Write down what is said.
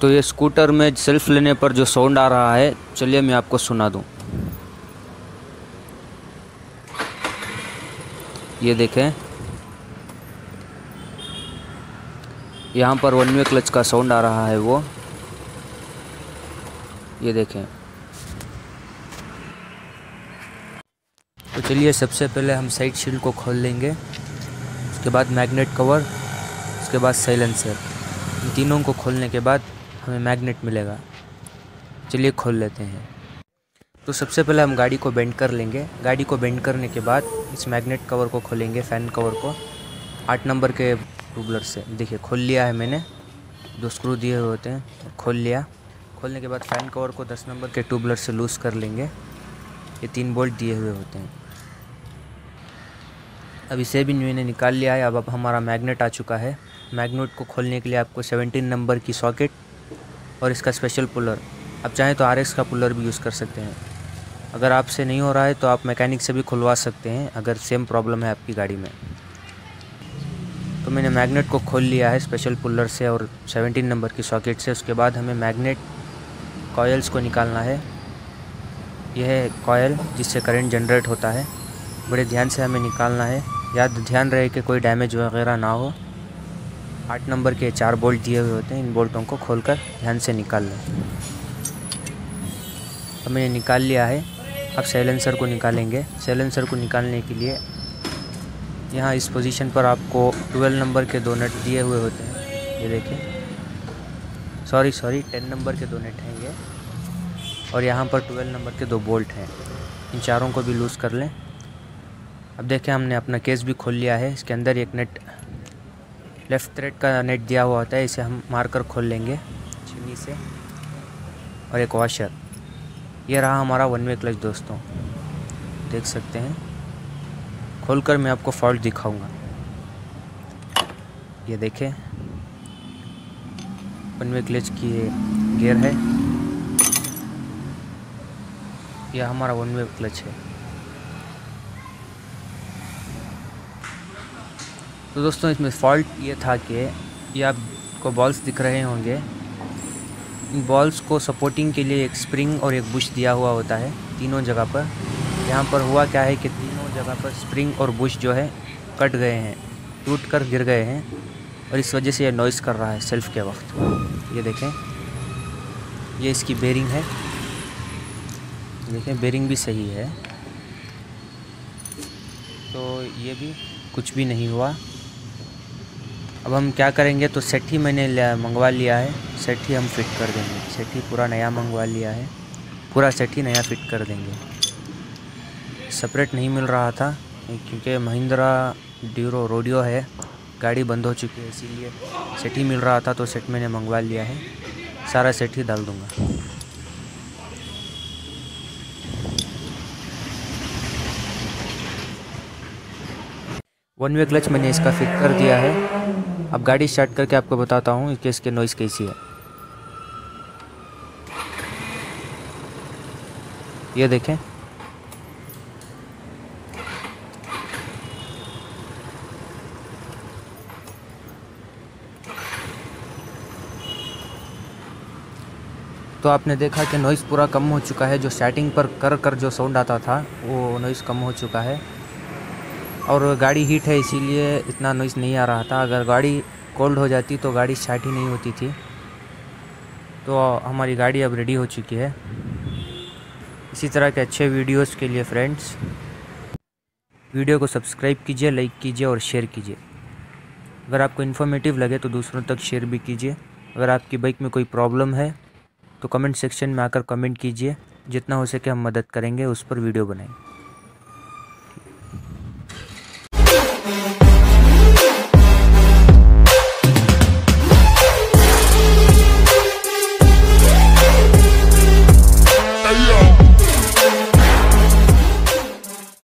तो ये स्कूटर में सेल्फ लेने पर जो साउंड आ रहा है, चलिए मैं आपको सुना दूँ। ये देखें। यहाँ पर वन वे क्लच का साउंड आ रहा है वो। ये देखें। तो चलिए सबसे पहले हम साइड शील्ड को खोल लेंगे। उसके बाद मैग्नेट कवर, उसके बाद साइलेंसर। इन तीनों को खोलने के बाद हमें मैग्नेट मिलेगा। चलिए खोल लेते हैं। तो सबसे पहले हम गाड़ी को बेंड कर लेंगे। गाड़ी को बेंड करने के बाद इस मैग्नेट कवर को खोलेंगे फ़ैन कवर को। आठ नंबर के ट्यूबलर से। देखिए, खोल लिया है मैंने। दो स्क्रू दिए हुए होते हैं खोल लिया। खोलने के बाद फ़ैन कवर को दस नंबर के ट्यूबलर से लूज़ कर लेंगे। ये तीन बोल्ट दिए हुए होते हैं। अब इसे भी मैंने निकाल लिया है। अब अब हमारा मैग्नेट आ चुका है। मैग्नेट को खोलने के लिए आपको 17 नंबर की सॉकेट और इसका स्पेशल पुलर आप चाहें तो आर का पुलर भी यूज़ कर सकते हैं। अगर आपसे नहीं हो रहा है तो आप मैकेनिक से भी खुलवा सकते हैं, अगर सेम प्रॉब्लम है आपकी गाड़ी में। तो मैंने मैग्नेट को खोल लिया है स्पेशल पुलर से और 17 नंबर की सॉकेट से। उसके बाद हमें मैग्नेट कॉयल्स को निकालना है। यह है कॉयल जिससे करंट जनरेट होता है। बड़े ध्यान से हमें निकालना है। याद ध्यान रहे कि कोई डैमेज वगैरह ना हो। आठ नंबर के चार बोल्ट दिए हुए होते हैं, इन बोल्टों को खोलकर ध्यान से निकाल लें। तो मैंने निकाल लिया है। अब सैलेंसर को निकालेंगे। सैलेंसर को निकालने के लिए यहाँ इस पोजीशन पर आपको 12 नंबर के दो नट दिए हुए होते हैं। ये देखें सॉरी सॉरी 10 नंबर के दो नट हैं ये। और यहाँ पर 12 नंबर के दो बोल्ट हैं। इन चारों को भी लूज़ कर लें। अब देखें हमने अपना केस भी खोल लिया है। इसके अंदर एक नेट लेफ़्ट थ्रेड का नेट दिया हुआ होता है, इसे हम मारकर खोल लेंगे, चीनी से। और एक वॉशर ये रहा हमारा वन वे क्लच दोस्तों। देख सकते हैं। खोलकर मैं आपको फॉल्ट दिखाऊँगा। ये देखें। वन वे क्लच की गियर है। यह हमारा वन वे क्लच है। तो दोस्तों, इसमें फॉल्ट ये था कि ये आपको बॉल्स दिख रहे होंगे। इन बॉल्स को सपोर्टिंग के लिए एक स्प्रिंग और एक बुश दिया हुआ होता है तीनों जगह पर। यहाँ पर हुआ क्या है कि तीनों जगह पर स्प्रिंग और बुश जो है कट गए हैं, टूट कर गिर गए हैं और इस वजह से ये नॉइज़ कर रहा है सेल्फ के वक्त। ये देखें, ये इसकी बेरिंग है। देखें बेरिंग भी सही है। तो ये भी कुछ भी नहीं हुआ। अब हम क्या करेंगे तो सेट ही मैंने मंगवा लिया है। सेट ही हम फिट कर देंगे। सेट ही पूरा नया मंगवा लिया है। पूरा सेट ही नया फिट कर देंगे। सेपरेट नहीं मिल रहा था, क्योंकि महिंद्रा ड्यूरो, रोडियो है। गाड़ी बंद हो चुकी है, इसीलिए सेट ही मिल रहा था तो सेट मैंने मंगवा लिया है। सारा सेट ही डाल दूँगा। वन वे क्लच मैंने इसका फिट कर दिया है। अब गाड़ी स्टार्ट करके आपको बताता हूँ कि इसकी नॉइज़ कैसी है। ये देखें। तो आपने देखा कि नॉइज़ पूरा कम हो चुका है, जो स्टार्टिंग पर कर कर जो साउंड आता था, वो नॉइज़ कम हो चुका है। और गाड़ी हीट है, इसीलिए इतना नॉइज़ नहीं आ रहा था। अगर गाड़ी कोल्ड हो जाती तो गाड़ी स्टार्ट ही नहीं होती थी। तो हमारी गाड़ी अब रेडी हो चुकी है। इसी तरह के अच्छे वीडियोस के लिए फ्रेंड्स वीडियो को सब्सक्राइब कीजिए लाइक कीजिए और शेयर कीजिए। अगर आपको इन्फॉर्मेटिव लगे तो दूसरों तक शेयर भी कीजिए। अगर आपकी बाइक में कोई प्रॉब्लम है तो कमेंट सेक्शन में आकर कमेंट कीजिए। जितना हो सके हम मदद करेंगे, उस पर वीडियो बनाएँ।